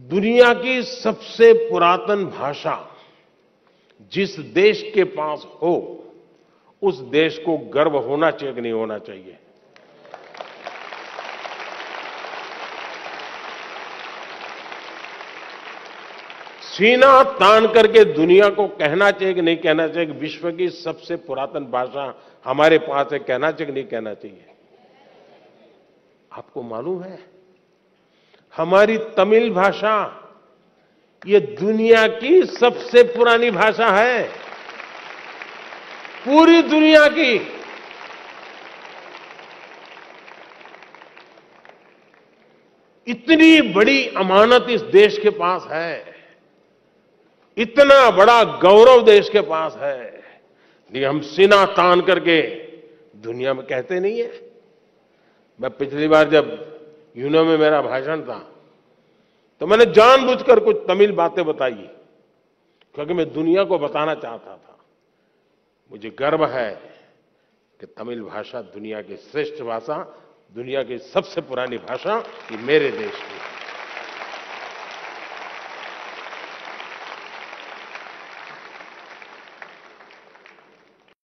दुनिया की सबसे पुरातन भाषा जिस देश के पास हो, उस देश को गर्व होना चाहिए कि नहीं होना चाहिए। सीना तान करके दुनिया को कहना चाहिए कि नहीं कहना चाहिए कि विश्व की सबसे पुरातन भाषा हमारे पास है, कहना चाहिए कि नहीं कहना चाहिए। आपको मालूम है? हमारी तमिल भाषा, ये दुनिया की सबसे पुरानी भाषा है। पूरी दुनिया की। इतनी बड़ी अमानत इस देश के पास है। इतना बड़ा गौरव देश के पास है। लेकिन हम सीना तान करके दुनिया में कहते नहीं है। मैं पिछली बार जब यूनो में मेरा भाषण था। तो मैंने जानबूझकर कुछ तमिल बातें बताई। क्योंकि मैं दुनिया को बताना चाहता था। मुझे गर्व है कि तमिल भाषा दुनिया की श्रेष्ठ भाषा, दुनिया की सबसे पुरानी भाषा ये मेरे देश की है।